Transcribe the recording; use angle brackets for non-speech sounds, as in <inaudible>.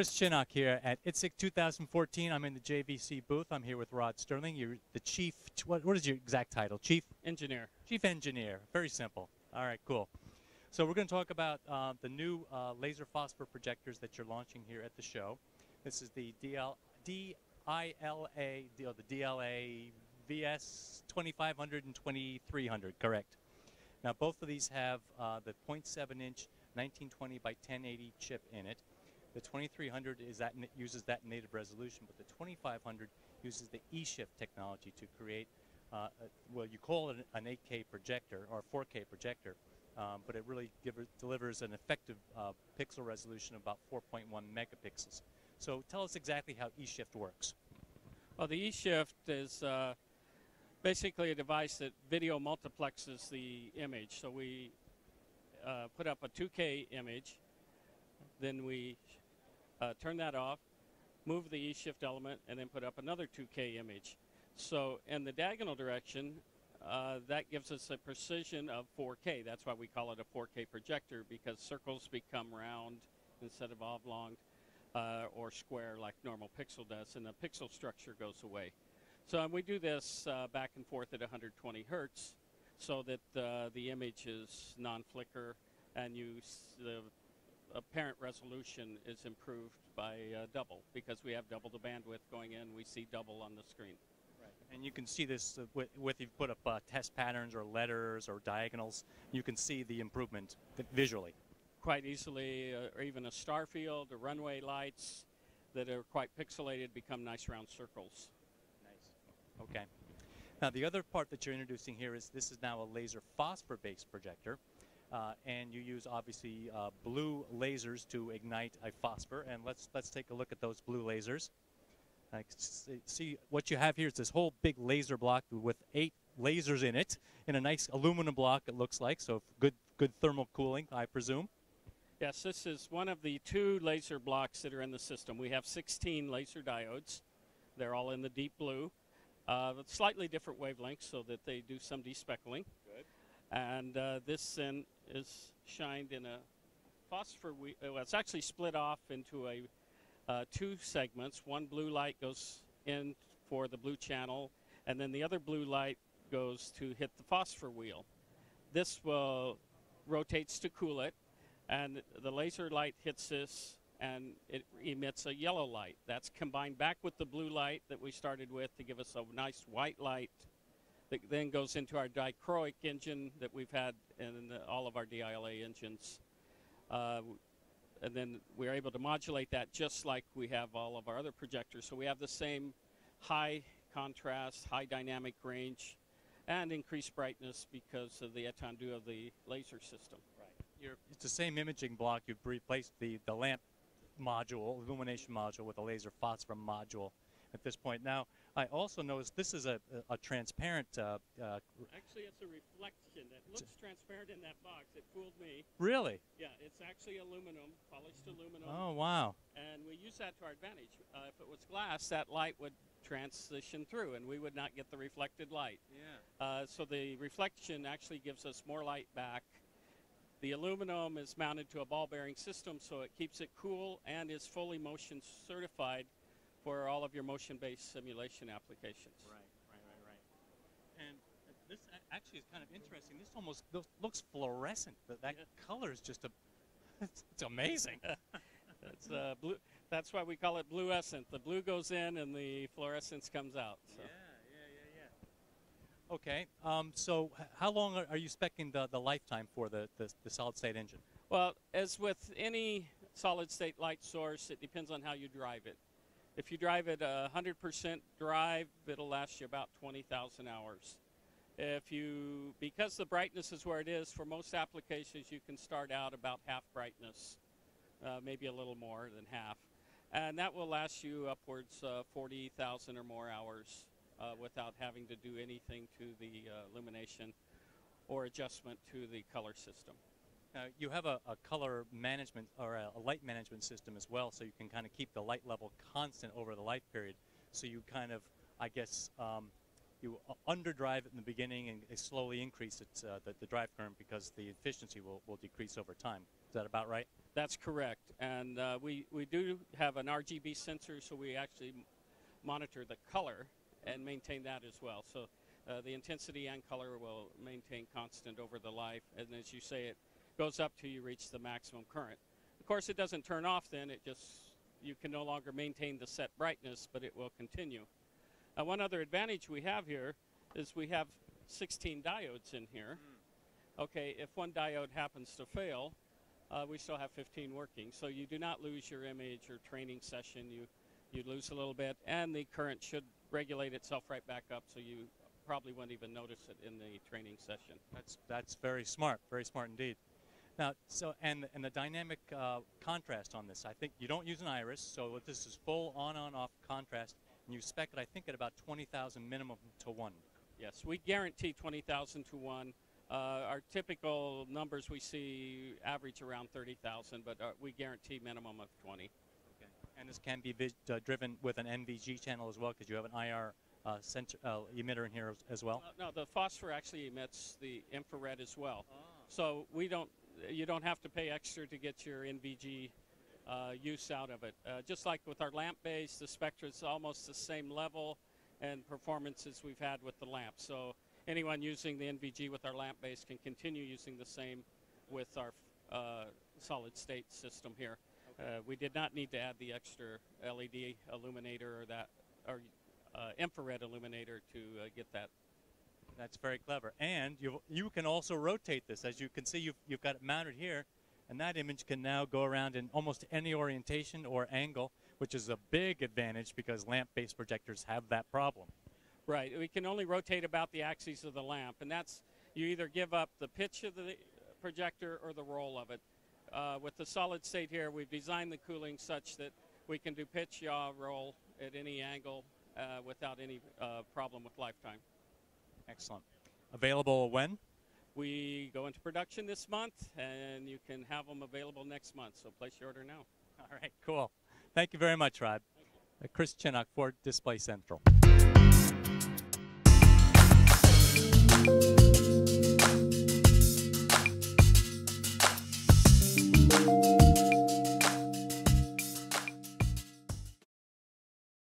Chris Chinnock here at I/ITSEC 2014. I'm in the JVC booth. I'm here with Rod Sterling. You're the chief. What, what is your exact title? Chief engineer. Chief engineer. Very simple. All right, cool. So we're going to talk about uh, the new uh, laser phosphor projectors that you're launching here at the show. This is the DL, DILA, the DLA VS 2500 and 2300, correct? Now both of these have uh, the 0.7 inch 1920 by 1080 chip in it. The 2300 is that uses that native resolution, but the 2500 uses the E-Shift technology to create, uh, a, well, you call it an 8K projector or 4K projector, um, but it really give, delivers an effective uh, pixel resolution of about 4.1 megapixels. So tell us exactly how E-Shift works. Well, the E-Shift is uh, basically a device that video multiplexes the image. So we uh, put up a 2K image, then we uh, turn that off, move the E-shift element, and then put up another 2K image. So in the diagonal direction, uh, that gives us a precision of 4K. That's why we call it a 4K projector because circles become round instead of oblong uh, or square like normal pixel does, and the pixel structure goes away. So we do this uh, back and forth at 120 hertz so that uh, the image is non-flicker and you the apparent resolution is improved by uh, double because we have double the bandwidth going in. We see double on the screen. Right. And you can see this uh, with, with you put up uh, test patterns or letters or diagonals. You can see the improvement visually. Quite easily, uh, or even a star field or runway lights that are quite pixelated become nice round circles. Nice. Okay. Now the other part that you're introducing here is this is now a laser phosphor-based projector. Uh, and you use obviously uh, blue lasers to ignite a phosphor. And let's let's take a look at those blue lasers. Uh, see what you have here is this whole big laser block with eight lasers in it, in a nice aluminum block. It looks like so good good thermal cooling, I presume. Yes, this is one of the two laser blocks that are in the system. We have 16 laser diodes. They're all in the deep blue, uh, slightly different wavelengths so that they do some despeckling. And uh, this then is shined in a phosphor. We- well, it's actually split off into a uh, two segments. One blue light goes in for the blue channel, and then the other blue light goes to hit the phosphor wheel. This will rotates to cool it, and the laser light hits this and it emits a yellow light. That's combined back with the blue light that we started with to give us a nice white light that then goes into our dichroic engine that we've had in the, all of our DILA engines. Uh, and then we're able to modulate that just like we have all of our other projectors. So we have the same high contrast, high dynamic range, and increased brightness because of the étendue of the laser system. Right. You're, it's the same imaging block. You've replaced the, the lamp module, illumination module, with a laser phosphor module at this point. Now, I also noticed this is a, a, a transparent. Uh, uh, actually, it's a reflection. that looks transparent in that box. It fooled me. Really? Yeah, it's actually aluminum, polished aluminum. Oh, wow. And we use that to our advantage. Uh, if it was glass, that light would transition through and we would not get the reflected light. Yeah. Uh, so the reflection actually gives us more light back. The aluminum is mounted to a ball bearing system so it keeps it cool and is fully motion certified for all of your motion-based simulation applications. Right, right, right, right. And this actually is kind of interesting. This almost looks fluorescent. But that yeah. color is just a, <laughs> it's, it's amazing. <laughs> that's uh, blue. That's why we call it bluescent. The blue goes in and the fluorescence comes out. So. Yeah, yeah, yeah, yeah. Okay. Um, so how long are, are you specking the, the lifetime for the, the, the solid state engine? Well, as with any solid state light source, it depends on how you drive it. If you drive it 100% drive, it'll last you about 20,000 hours. If you, because the brightness is where it is, for most applications you can start out about half brightness, uh, maybe a little more than half. And that will last you upwards uh, 40,000 or more hours uh, without having to do anything to the uh, illumination or adjustment to the color system. Uh, you have a, a, color management or a, a, light management system as well, so you can kind of keep the light level constant over the life period. So you kind of, I guess, um, you underdrive it in the beginning and slowly increase uh, the, the drive current because the efficiency will, will decrease over time. Is that about right? That's correct. And uh, we, we do have an RGB sensor, so we actually monitor the color and maintain that as well. So uh, the intensity and color will maintain constant over the life. And as you say, it goes up till you reach the maximum current. Of course, it doesn't turn off then. It just, you can no longer maintain the set brightness, but it will continue. Uh, one other advantage we have here is we have 16 diodes in here. Okay, if one diode happens to fail, uh, we still have 15 working. So you do not lose your image or training session. You you lose a little bit, and the current should regulate itself right back up, so you probably wouldn't even notice it in the training session. That's that's very smart, very smart indeed. Now, so and and the dynamic uh, contrast on this, I think you don't use an iris, so this is full on on off contrast, and you spec it, I think, at about 20,000 minimum to one. Yes, we guarantee 20,000 to 1. Uh, our typical numbers we see average around 30,000, but uh, we guarantee minimum of 20. Okay. And this can be vis- uh, driven with an NVG channel as well, because you have an IR uh, sensor, uh, emitter in here as, as well. Uh, no, the phosphor actually emits the infrared as well. So we don't, you don't have to pay extra to get your NVG uh, use out of it. Uh, just like with our lamp base, the spectra is almost the same level and performances we've had with the lamp. So anyone using the NVG with our lamp base can continue using the same with our uh, solid state system here. Uh, we did not need to add the extra LED illuminator or that or uh, infrared illuminator to uh, get that That's very clever. And you you can also rotate this, as you can see. You've you've got it mounted here, and that image can now go around in almost any orientation or angle, which is a big advantage because lamp-based projectors have that problem. Right. We can only rotate about the axis of the lamp, and that's you either give up the pitch of the projector or the roll of it. Uh, with the solid state here, we've designed the cooling such that we can do pitch, yaw, roll at any angle uh, without any uh, problem with lifetime. Excellent. Available when? We go into production this month, and you can have them available next month. So place your order now. <laughs> All right, cool. Thank you very much, Rod. Uh, Chris Chinnock, for Display Central.